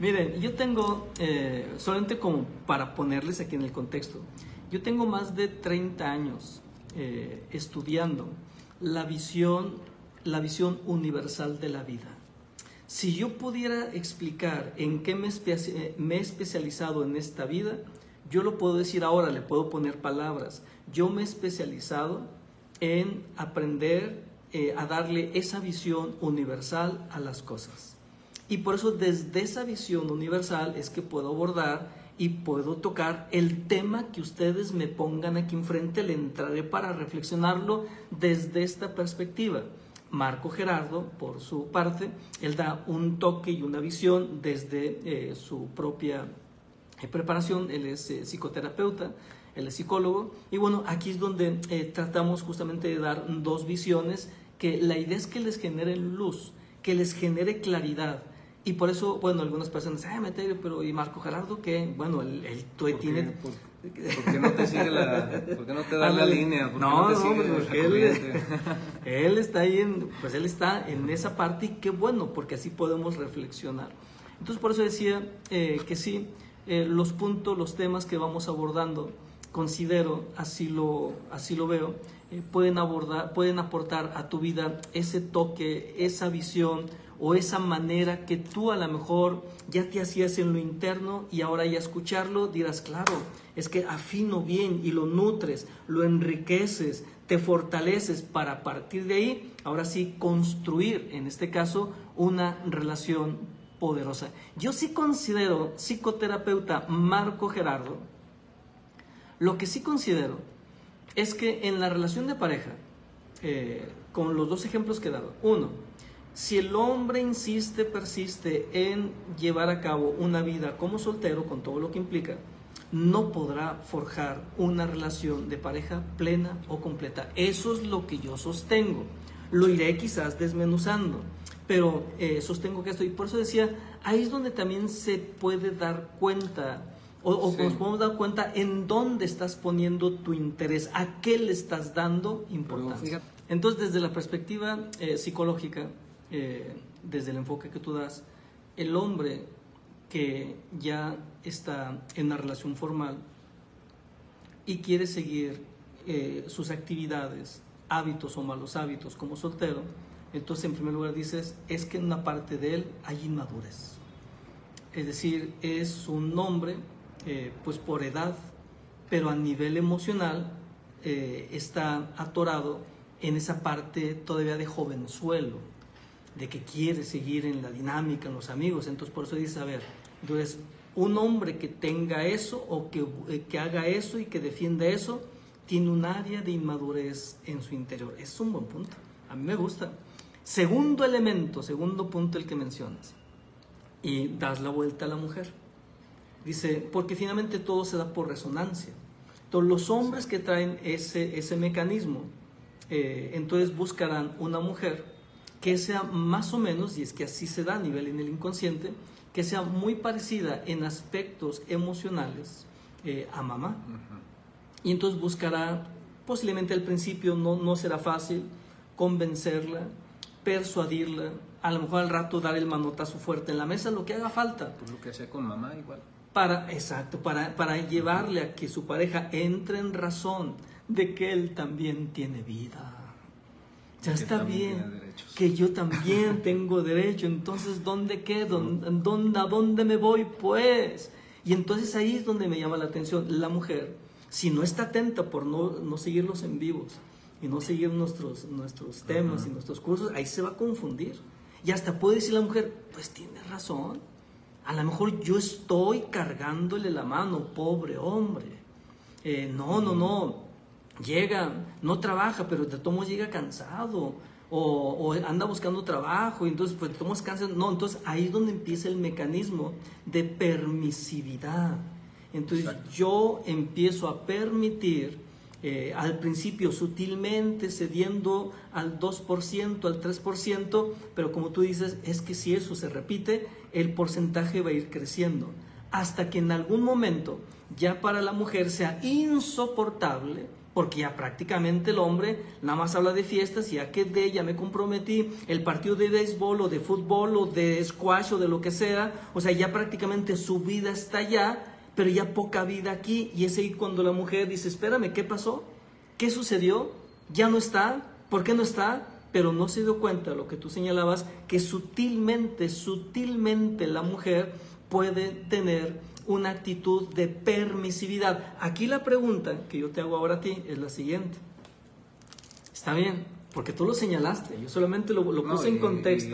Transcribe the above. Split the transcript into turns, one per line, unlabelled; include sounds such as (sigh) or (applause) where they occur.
Miren, yo tengo, eh, solamente como para ponerles aquí en el contexto, yo tengo más de 30 años eh, estudiando la visión, la visión universal de la vida. Si yo pudiera explicar en qué me, he especializado en esta vida, yo lo puedo decir ahora, le puedo poner palabras. Yo me he especializado en aprender eh, a darle esa visión universal a las cosas. Y por eso desde esa visión universal es que puedo abordar y puedo tocar el tema que ustedes me pongan aquí enfrente, le entraré para reflexionarlo desde esta perspectiva. Marco Gerardo, por su parte, él da un toque y una visión desde eh, su propia eh, preparación, él es psicoterapeuta, él es psicólogo, y bueno, aquí es donde tratamos justamente de dar dos visiones que la idea es que les genere luz, que les genere claridad. Y por eso, bueno, algunas personas, ah, Meterio, pero ¿y Marco Gerardo qué? Bueno, él, tiene...
¿Por, qué no te sigue la... ¿Por qué no te da la línea?
no, no, no porque él, (laughs) él, está ahí en... Pues él está en esa parte y qué bueno, porque así podemos reflexionar. Entonces, por eso decía eh, que sí, eh, los puntos, los temas que vamos abordando, considero, así lo, así lo veo, eh, pueden, abordar, pueden aportar a tu vida ese toque, esa visión o esa manera que tú a lo mejor ya te hacías en lo interno y ahora ya escucharlo dirás, claro, es que afino bien y lo nutres, lo enriqueces, te fortaleces para partir de ahí, ahora sí construir, en este caso, una relación poderosa. Yo sí considero psicoterapeuta Marco Gerardo, lo que sí considero es que en la relación de pareja, eh, con los dos ejemplos que he dado, uno, si el hombre insiste, persiste en llevar a cabo una vida como soltero, con todo lo que implica, no podrá forjar una relación de pareja plena o completa. Eso es lo que yo sostengo. Lo iré quizás desmenuzando, pero eh, sostengo que esto. Y por eso decía, ahí es donde también se puede dar cuenta o, nos podemos dar cuenta en dónde estás poniendo tu interés, a qué le estás dando importancia. Entonces, desde la perspectiva eh, psicológica, eh, desde el enfoque que tú das, el hombre que ya está en una relación formal y quiere seguir eh, sus actividades, hábitos o malos hábitos como soltero, entonces en primer lugar dices, es que en una parte de él hay inmadurez. Es decir, es un hombre eh, pues por edad, pero a nivel emocional eh, está atorado en esa parte todavía de jovenzuelo, de que quiere seguir en la dinámica, en los amigos. Entonces por eso dice, a ver, entonces un hombre que tenga eso o que, eh, que haga eso y que defienda eso, tiene un área de inmadurez en su interior. Es un buen punto. A mí me gusta. Segundo elemento, segundo punto el que mencionas. Y das la vuelta a la mujer. Dice, porque finalmente todo se da por resonancia. Entonces los hombres que traen ese, ese mecanismo, eh, entonces buscarán una mujer que sea más o menos, y es que así se da a nivel en el inconsciente, que sea muy parecida en aspectos emocionales eh, a mamá. Y entonces buscará, posiblemente al principio no, no será fácil, convencerla, persuadirla, a lo mejor al rato dar el manotazo fuerte en la mesa, lo que haga falta.
Pues lo que hacía con mamá igual.
Para, exacto, para, para llevarle a que su pareja entre en razón de que él también tiene vida. Ya está bien, que yo también (laughs) tengo derecho, entonces ¿dónde quedo? ¿Dónde, ¿A dónde me voy pues? Y entonces ahí es donde me llama la atención la mujer, si no está atenta por no, no seguir los en vivos y no seguir nuestros, nuestros temas y nuestros cursos, ahí se va a confundir. Y hasta puede decir la mujer, pues tiene razón, a lo mejor yo estoy cargándole la mano, pobre hombre. Eh, no, no, no. Llega, no trabaja, pero de todos llega cansado. O, anda buscando trabajo, y entonces pues todos cansado. No, entonces ahí es donde empieza el mecanismo de permisividad. Entonces yo empiezo a permitir eh, al principio sutilmente cediendo al 2%, al 3%, pero como tú dices, es que si eso se repite, el porcentaje va a ir creciendo, hasta que en algún momento ya para la mujer sea insoportable porque ya prácticamente el hombre nada más habla de fiestas, ya quedé, ya me comprometí, el partido de béisbol o de fútbol o de squash o de lo que sea, o sea, ya prácticamente su vida está allá, pero ya poca vida aquí, y es ahí cuando la mujer dice, espérame, ¿qué pasó? ¿Qué sucedió? ¿Ya no está? ¿Por qué no está? Pero no se dio cuenta, lo que tú señalabas, que sutilmente, sutilmente la mujer puede tener una actitud de permisividad. Aquí la pregunta que yo te hago ahora a ti es la siguiente. Está bien, porque tú lo señalaste, yo solamente lo, lo
No,
puse en
y-
contexto.